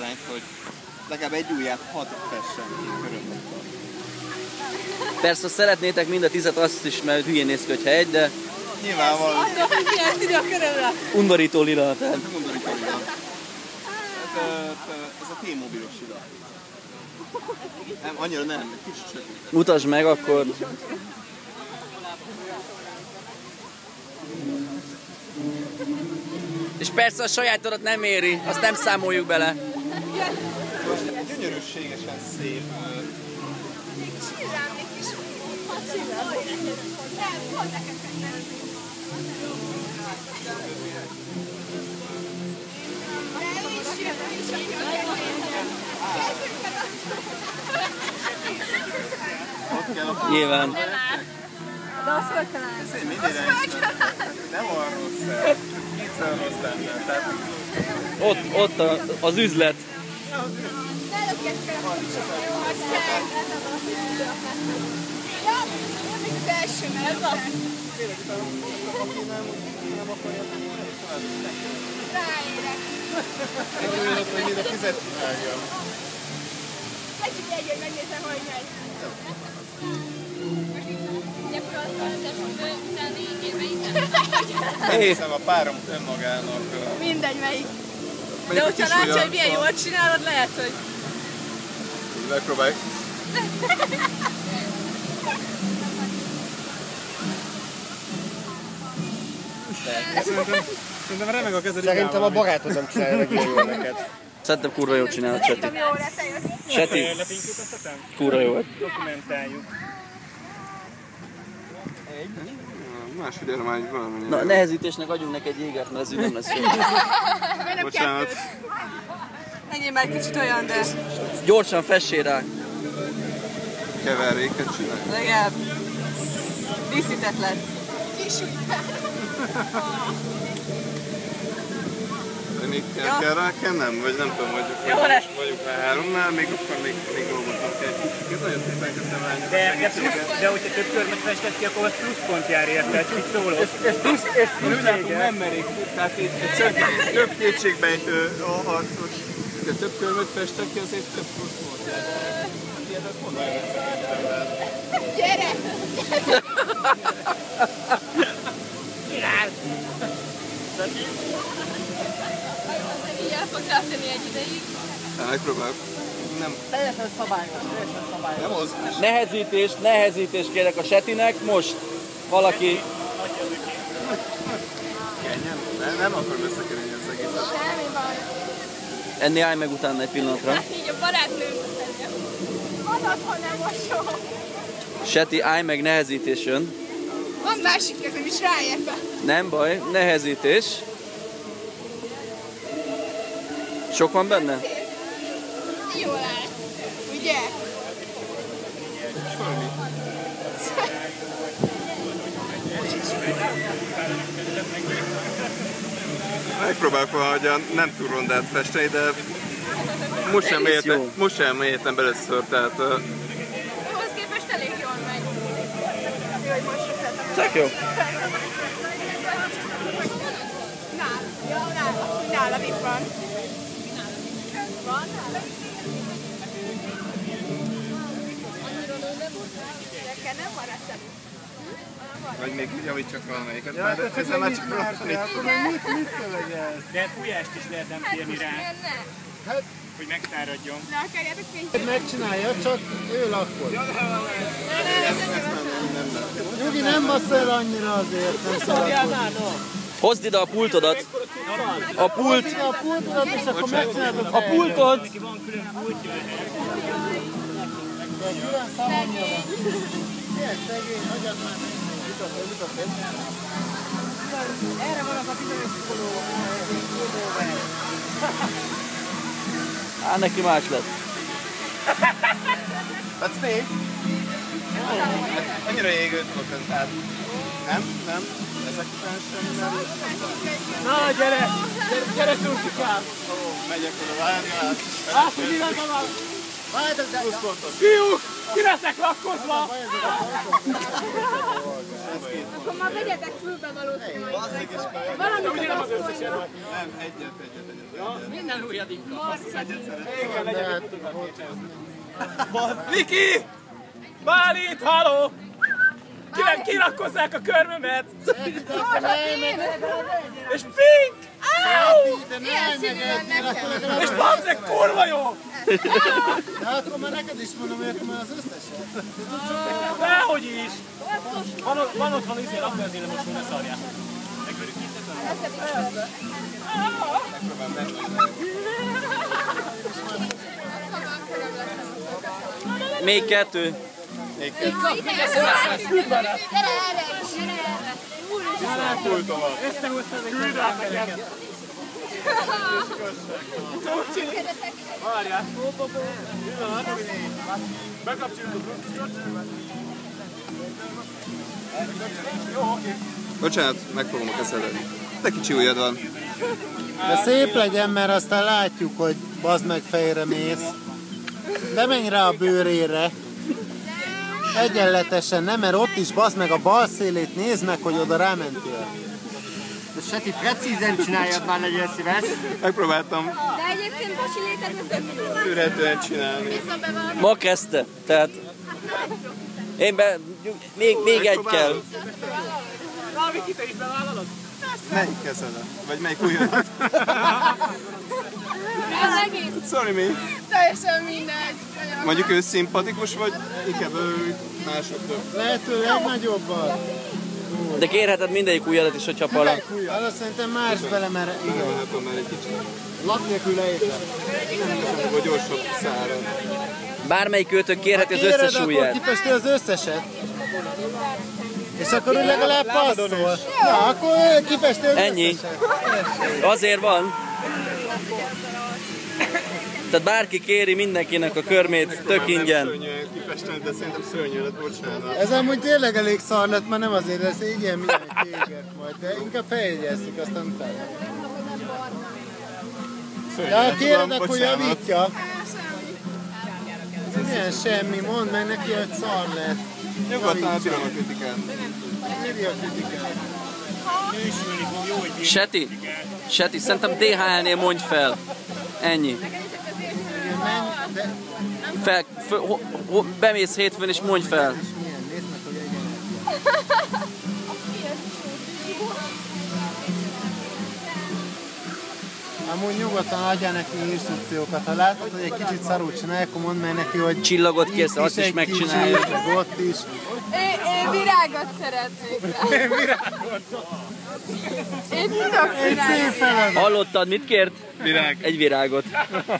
deadline hogy legalább egy ujját hadd fessen körülbelül. Persze, ha szeretnétek mind a tizet, azt is, mert hülyén néz ki, hogyha egy, de Nyilvánvaló, Attól, hogy milyen színű a körömre. undorító lila. Tehát. nem undorító. Ez, ö, ez a T-mobilos ide. Nem, annyira nem, egy kicsit sötét. Mutasd meg, akkor És persze a sajátodat nem éri, azt nem számoljuk bele. Most gyönyörűségesen szép. ö, Csillám, egy kis csillám. Nem, pont neked Ott kell a Nyilván. De azt fel kell állni. Nem olyan rossz ez. Kétszer rossz lenne. Ott, ott a, az üzlet. Ja, még az első, mert ez van. Ráérek. Örülök, hogy mind a tizet csinálja. Megfigyelj, hogy megnézem, hogy megy. Megnézem a párom önmagának. Mindegy, melyik. De hogyha látja, hogy milyen szóval jól csinálod, lehet, hogy Megpróbálj. Szerintem remeg a kezed Szerintem a barátod nem csinálja meg jól neked. Szerintem kurva jól csinálod, Seti. tudom, jó lesz, eljössz. Seti, Lefényképeztetem? kurva jó. Dokumentáljuk. Másodjára már így valamennyire. Na, nehezítésnek adjunk neki egy jégert, mert ez nem lesz jó. Bocsánat. Ennyi már kicsit olyan, de Gyorsan fessé rá. Keveréket csinálj. legalább díszített lett. De még kell, kell rá kennem? Vagy nem tudom, hogy Jó lesz. vagyunk már háromnál, még akkor még, még dolgoznom kell. Én nagyon szépen köszönöm a De, de, plusz, de hogyha több körmet festesz ki, akkor az plusz pont jár érted, mit szólok? Ez plusz, ez plusz látom, nem merik. Tehát itt egy több, több kétségbejtő a- harcos. De több körmöt festek ki, azért több plusz volt. jár. Hát egy ember? Gyere! Így el fog tartani egy ideig. Hát megpróbálok. Nem, Teljesen szabályos, teljesen szabályos. nem az. Nehezítés, nehezítés kérek a Setinek, most valaki Kenjen? Nem, nem akarom összekerülni az egészet. Semmi baj. ennél állj meg utána egy pillanatra. Hát így a barátnőm Adat, ha nem mosom. Seti, állj meg, nehezítés jön. Van másik kezem is ráérve. Nem baj, nehezítés. Sok van benne? Jól áll. Ugye? Megpróbálok valahogyan nem túl rondát festeni, de most sem, értem, most sem értem először, tehát Ahhoz képest elég jól megy. Jó, hogy most. Tök jó. Nála. Hogy nálam itt. Van Nekem nem van eszem. vagy még javítsak valamelyiket. Ja, már ezzel már csak rontani. Akkor mit, mit szövegelsz? De fújást is lehet nem kérni rá, Ne, hogy megszáradjon. ne akarjátok fényképet? Megcsinálja, csak ő ne, ne, Nyugi, nem bassz el annyira azért, nem szabad. Hozd ide a pultodat. A pult, a pultodat, és akkor megcsinálod a pultot. Neki van külön pultja Milyen szegény, hagyjad már meg. Erre van az a bizonyos puló, pulóver. Á, neki más lett. That's me. Annyira égő tudok ön, tehát nem, nem, ezek után sem nem. Na, gyere! Gyere, gyere Csucsikám! Ó, megyek oda, várjál. Lásd, hogy mi van van! Várj, de... Fiúk! Ki leszek lakkozva? Akkor már vegyetek fülbe és kaja. Valamit az összeset. Nem, egyet, egyet, egyet. Minden. Azt az egyet hát, Viki! Bálint, haló! Kinek kirakkozzák a körmömet? És pink! Nekem. És bazzeg kurva jó! De akkor már neked is mondom, hogy akkor már az összeset. Dehogy is! Van, ott- van otthon izé, labdázéle most ne szarják. Még kettő. Még kettő. Gyere erre is, gyere erre. Túl tovább. Küld át nekem! Várjál! Pillanat. Bekapcsoljuk a Bluetooth-ot. Jó, oké. Bocsánat, meg fogom a kezedet. De kicsi ujjad van. De szép legyen, mert aztán látjuk, hogy bazd meg fejre mész. De menj rá a bőrére. Egyenletesen, nem, mert ott is bazd meg a bal szélét, nézd meg, hogy oda rámentél. De Seti, precízen csináljad már, legyél szíves. Megpróbáltam De egyébként Bocsi léteznek több türhetően csinálni. Ma kezdte, tehát én be, még, még egy kell. Na, Viki, te is bevállalod? Melyik kezedet? Vagy melyik ujjadat? Az egész Sorry, mi? teljesen mindegy. Mondjuk ő szimpatikus, vagy inkább ő másoktól? Lehető legnagyobban. De kérheted mindegyik ujjadat is, hogyha pala. Arra szerintem más bele, mert igen. Látom már egy kicsit. Lak nélkül leérte. Vagy gyorsabb szárad. Bármelyik őtök kérheti az Kéred, összes akkor ujját. kifesti az összeset. És akkor ő legalább passzol. Na, akkor ő kifesti az Ennyi. összeset. Azért van. Tehát bárki kéri mindenkinek a körmét, tök ingyen. Szörnyű kifesteni, de szerintem szörnyű lett, bocsánat. Ez amúgy tényleg elég szar lett, mert nem azért lesz igen minden kéget majd, de inkább feljegyezzük, aztán utána. Ja, kéred, akkor javítja. Ez ilyen semmi, mondd meg neki, hogy szar lett. Nyugodtan bírom a kritikát. Írja a kritikát. Seti, Seti, szerintem DHL-nél mondj fel. Ennyi. Menj, de Fel, fö, ho, ho, bemész hétfőn és mondj fel. Amúgy nyugodtan adjál neki instrukciókat. Ha látod, hogy egy kicsit szarul csinálja, akkor mondd meg neki, hogy Csillagot kérsz, itt azt is megcsinálja. ott is. Én, én virágot szeretnék. Én virágot? Én tudok virágot. Hallottad, mit kért? Virág. Egy virágot.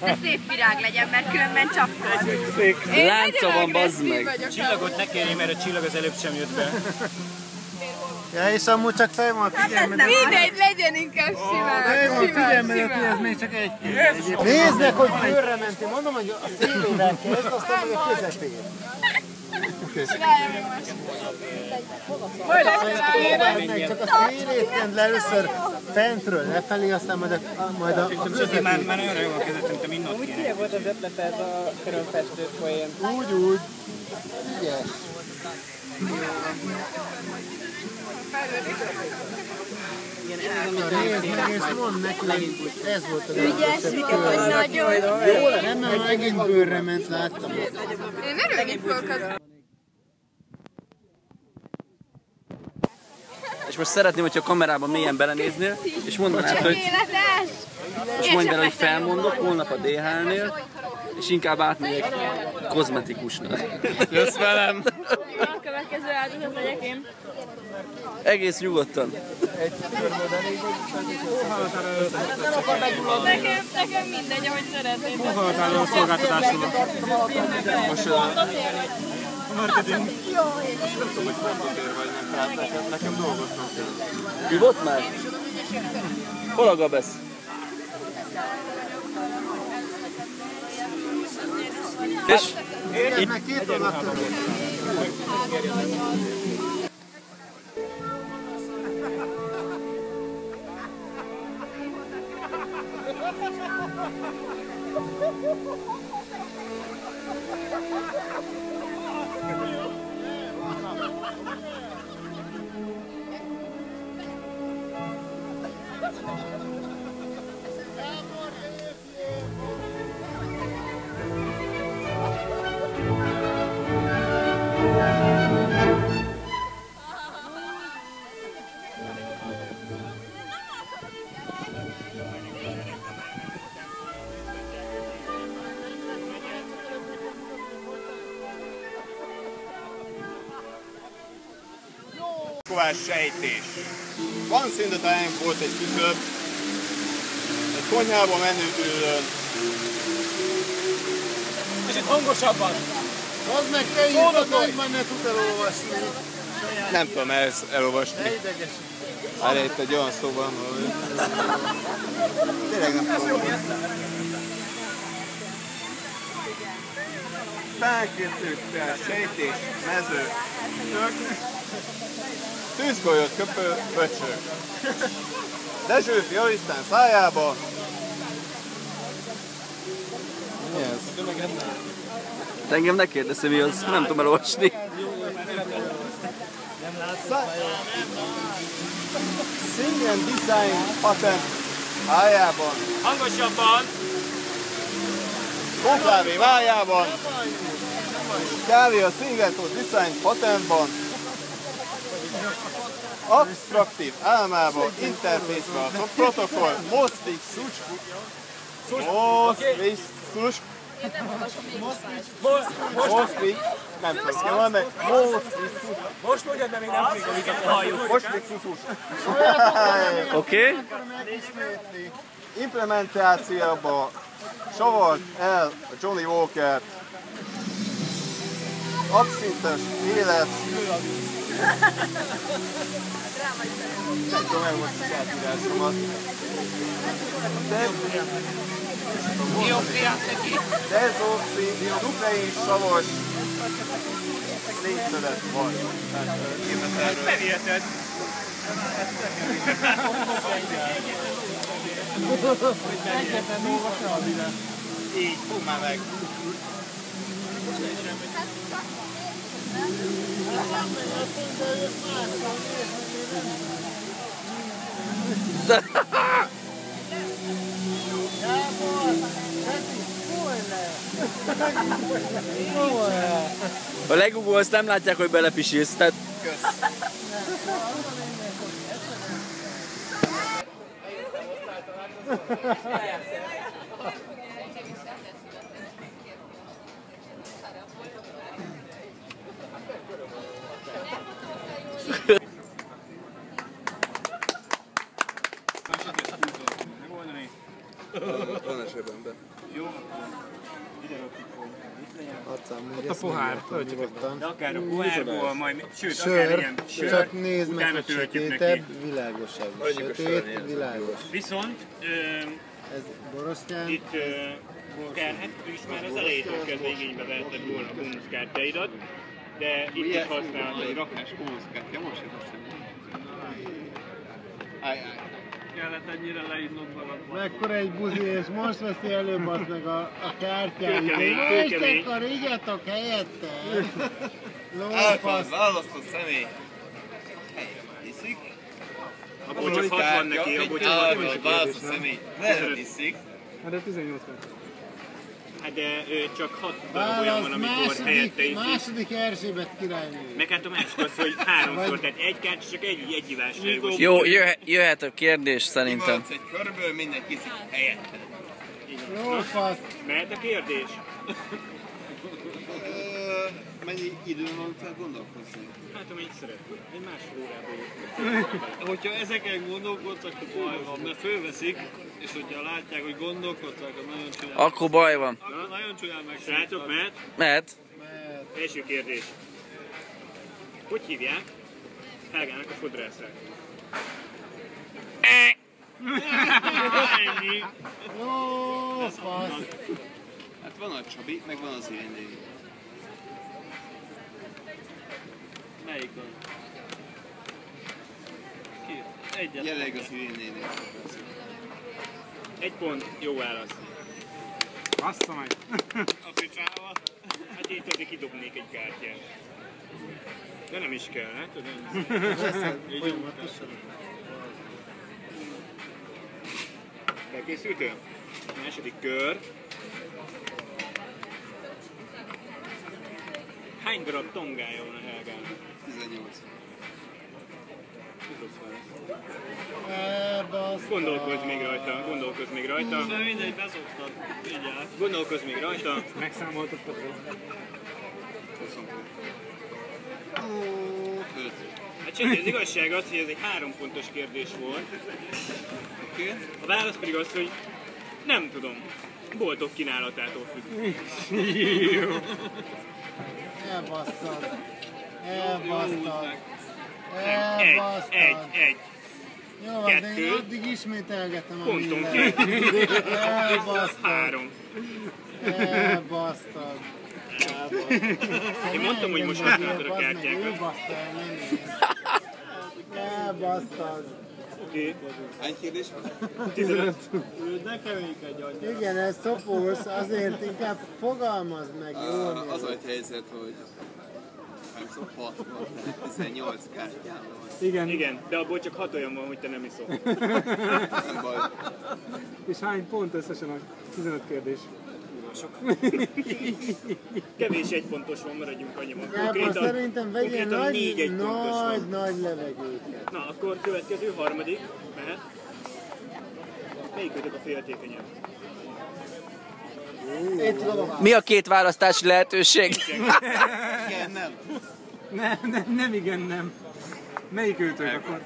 De szép virág legyen, mert különben csapkod. Lánca van, bazd meg. Csillagot ne kérjél, mert a csillag az előbb sem jött be. Ja, és amúgy csak fel van figyelmed. Mindegy, legyen inkább simán. Fel van simán, figyelmed, hogy ez még csak egy kép. Nézd meg, hogy bőrre mentél. Mondom, hogy a szélével kezd, aztán meg a közepén. Próbáld meg, csak a szélét kend le először fentről lefelé, aztán majd a, majd a, a Seti, már, közepén. már nagyon jó a kezed, szerintem innot kéne. volt az ötleted a körömfestő poén? Úgy, úgy. Ügyes. Nézd meg, és mondd hogy ez volt az Ügyes vagy, nagyon. Nem, mert megint bőrre ment, láttam. Én örülni fogok az És most szeretném, hogyha a kamerában mélyen belenéznél, és mondanád, hogy most mondj bele, hogy felmondok holnap a DHL-nél, és inkább átmegyek kozmetikusnak. Jössz velem? A következő áldozat legyek én. Egész nyugodtan. Nekem, nekem mindegy, ahogy szeretnéd. Hallgatálom a szolgáltatásról. Most uh, marketing. Nem tudom, hogy formatér vagy nem, tehát nekem, nekem dolgoznom kell. Hívott már? Hol a Gabesz? És? Ez meg két hónap Ha ha ha ha! Alkovás sejtés. Van time volt egy küszöb, egy konyhába menő ülőn. Kicsit hangosabban. Az meg te írtad, hogy már ne tud elolvasni. Nem tudom ezt elolvasni. Ne ideges. Erre itt egy olyan szó van, hogy... Tényleg nem tudom. Felkészültel, sejtés, mező, tök, tűzgolyót köpő, pöcsök. Dezső Isten szájába. Mi ez? De engem ne kérdezze mi az, nem tudom elolvasni. Sing and Design patent hájában, Hangosabban. Kóklávé májában, kávé a Singleton Design patentban, abstraktív álmában, interfészben a protokoll, Mostik Sucs, Mostik Sucs, Mostik, nem tudom, ki van, de Mostik Sucs, Most mondjad, mert még nem fogjuk, amit halljuk. Mostik Sucs. Oké? Implementációba savart el a Johnny Walker abszintes élet. Nem tudom elmondani az átírásomat. De... Dezoxi, nuklein savas, szétszedett vagy. Nem érted. Így, fog már meg. A legugó azt nem látják, hogy belepisilsz, tehát Van esetben, de. Ott a pohár, nyugodtan. De akár a pohárból, majd, sőt, akár Sör, ilyen sör, csak nézd meg, hogy töltjük sötétebb, világosabb. Sötét, világos. Viszont ö, Ez boroszkán, itt ö, akár, hát is már az elejétől kezdve igénybe veheted volna a bónuszkártyaidat, de itt is használhatod. rakás kózkártya, most jött Áj, áj. Kellett ennyire leírnod magad. mekkora egy buzi, és most veszi elő az meg a, a. Kőkemény, Most akkor igyatok helyette. Lófasz. választott személy. Iszik. Abból csak 60 neki, abból csak 60 Elfad, választott személy. Nem iszik. Hát de 18 perc. Hát de ö, csak 6 darab olyan van, amikor helyette második, iszik. második Erzsébet királynő. Meg hát a másik az, hogy háromszor, tehát egy kártya csak egy, egy jogos. jó, jöhet, jöhet a kérdés szerintem. Imatsz egy körből, mindenki iszik helyette. Lófasz. Mehet a kérdés? Mennyi idő van kell gondolkozni? Hát amennyit szeretnél. Egy másfél órában. Hogyha ezeken gondolkodsz, akkor baj van, mert fölveszik, és hogyha látják, hogy gondolkodsz, akkor nagyon csúnyán, Akkor baj van. akkor nagyon csúnyán meg. Srácok, mehet? Mehet. Első kérdés. Hogy hívják Helgának a fodrászát? Ennyi. Lófasz. Hát van a Csabi, meg van az Irene. Melyik az? Ki? Egyet. Jelenleg az Irene-nél. Egy pont, jó válasz. Bassza meg. A picsába? Hát itt azért kidobnék egy kártyát. De nem is kell, hát? Folyamatosan. Felkészültél? Második kör. Hány darab tongája van a Helgának? 18. Basz. Gondolkozz még rajta, gondolkozz még rajta, De mindegy, beszoktad. Vigyázz. gondolkozz még rajta. Megszámoltattad. 5. Hát csinálj, az igazság az, hogy ez egy három pontos kérdés volt. Oké. A válasz pedig az, hogy nem tudom. Boltok kínálatától függ. Elbasztad. Elbasztad. Nem, egy, egy, egy. Jó van, de én kettő. addig ismételgetem a Pontonként. Három. Elbasztad. Én mondtam, hogy most használtad a kártyákat. Elbasztad. Oké. Hány kérdés van? 15. De keménykedj annyi. Igen, ez szopós, azért inkább fogalmazd meg jól. Uh, az a helyzet, hogy 6 van, 18 kártyám van. Igen. Igen, de abból csak hat olyan van, hogy te nem iszol. Nem baj. És hány pont összesen a 15 kérdés? Kevés egy pontos van, maradjunk annyiban. Gábor, szerintem vegyél konkrétan négy nagy, egy nagy, van. nagy levegőket. Na, akkor következő, harmadik, mehet. Melyik ötök a féltékenyebb? Mi a két választási lehetőség? Igen, nem. Nem, nem, nem igen, nem. Melyik őtök akkor?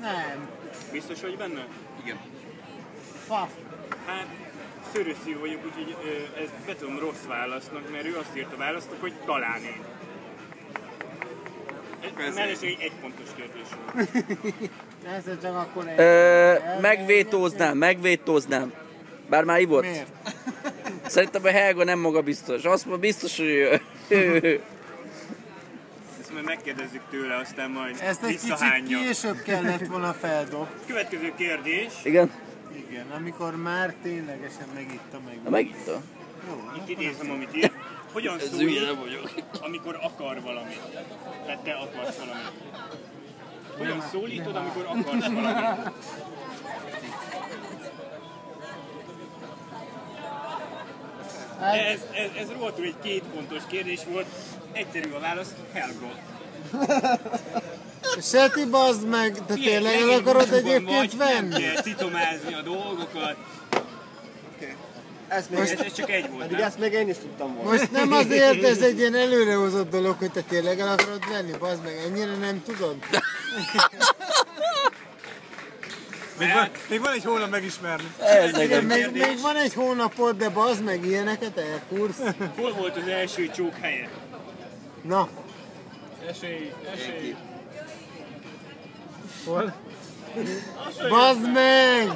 Nem. Biztos vagy benne? Igen. Faf. Hát, szörösszű vagyok, úgyhogy ö, ez be tudom rossz válasznak, mert ő azt írta választok, hogy talán én. Ez mellesleg egy egypontos kérdés volt. Egyszer csak akkor egy. Ö, megvétóznám, megvétóznám. Bár már ivott. Miért? Szerintem a Helga nem maga biztos. Azt mondja biztos, hogy ő. Ezt majd megkérdezzük tőle, aztán majd Ezt egy kicsit később kellett volna feldob. Következő kérdés. Igen? Igen, amikor már ténylegesen megitta meg. Na megittem. Jó, Itt idézem, amit ír. Hogyan vagyok. amikor akar valamit? Tehát te akarsz valamit. Hogyan szólítod, amikor akarsz valamit? Ez, ez, ez rohadtul egy két pontos kérdés volt. Egyszerű a válasz, Helga. Seti, bazd meg, te tényleg el akarod egyébként vagy, venni? Nem kell citomázni a dolgokat. Ezt még, Ez, ez csak egy volt, pedig nem? ezt még én is tudtam volna. Most nem azért ez egy ilyen előrehozott dolog, hogy te tényleg el akarod venni, bazd meg, ennyire nem tudod? Még van, még van egy hónap megismerni. Ez Igen, még, még van egy hónapod, de bazd meg, ilyeneket elkursz. Hol volt az első csók helye? Na, Esély, esély. bazd meg!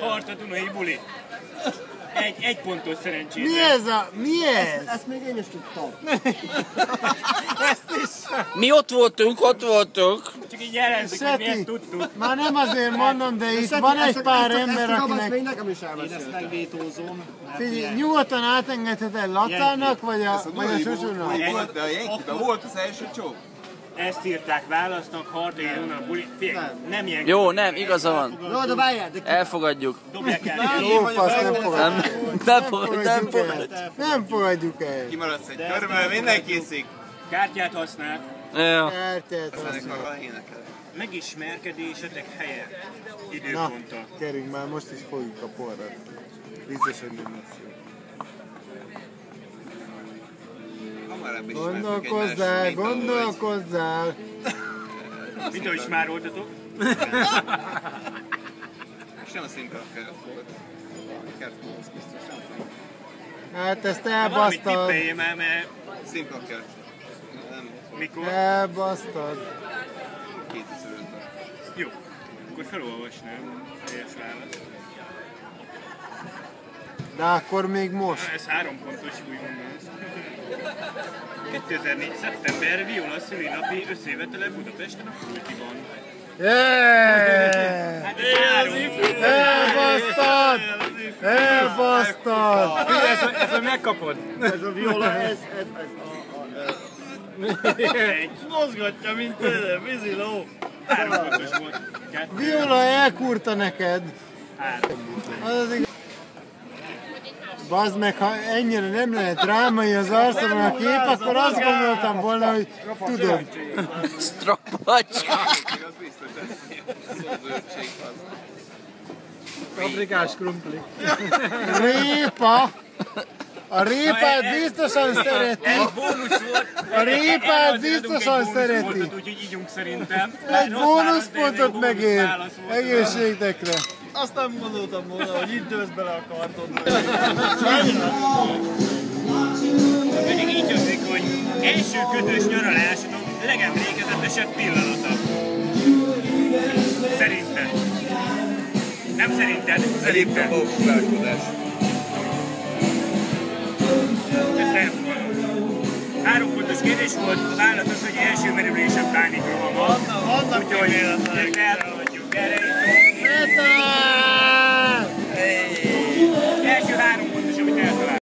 Harca Dunai buli. Egy, egy pontos szerencsét. Mi ez a... Mi ez? Ezt még én is tudtam. Mi ott voltunk, ott voltunk. Csak így jelentik, hogy mi ezt Seti, tudtuk. már nem azért mondom, de itt van egy pár ember, Ezt még akinek... nekem is elmeséltem. Megvétózom. Figyelj, nyugodtan átengedheted Lacának, vagy a, vagy a Susunak? Volt, de a Jenkiben volt az első csók. Ezt írták válasznak, Hartai Dunai buli. Figyelj, nem ilyen. Jó, nem, igaza van. Jó, de várjál, de ki Elfogadjuk. Dobják el. Jó, fasz, nem fogadjuk. Nem, nem, fogad, nem fogadjuk fogad. el. Nem fogadjuk el. Kimaradsz egy körben, mindenki iszik. Kártyát használ. Ja. Kártyát használ. Megismerkedésetek helye. Na, Időponta. gyerünk már, most is fogjuk a porrat. Biztos, hogy nem lesz jó. Ismertük Gondolkozzál, gondolkozzál. Mit ahogy már voltatok? És nem a szimpla kell fogod. Kell fogod, biztos nem tudom. Hát ezt Valamit elbasztad. tippeljél már, mert Szimpla kell. Nem, mikor? Elbasztad. 2005-ben. Jó. Akkor felolvasnám. Helyes válasz. De akkor még most. Na, ez három pontos, úgy mondom. 2004. szeptember Viola szülinapi összévetele Budapesten a Kultiban. Yeah! Hát ez. Elbasztad! Elbasztad! Ez a megkapod. ez a viola, ez, ez, ez Egy. Mozgatja, mint tőle, víziló. Három pontos volt. Kettő. Viola elkurta neked. Az az igaz. Bazd meg, ha ennyire nem lehet drámai az arcomon a kép, akkor azt gondoltam volna, hogy tudod. Zöldség az. Paprikás krumpli. Répa! A répát biztosan szereti. Bónusz volt. A répát biztosan egy szereti. Úgyhogy ígyunk szerintem. Egy bónuszpontot egy megér. Egészségedekre. Azt nem gondoltam volna, hogy itt dőlsz bele a kartodba. Pedig így hangzik, hogy első közös nyaralásodon legemlékezetesebb pillanata. Szerinted. Nem szerinted, szerinted. Ezt elfogadom. Három pontos kérdés volt, válasz az, hogy első merülésem bánik rohama. Vannak még Planeta!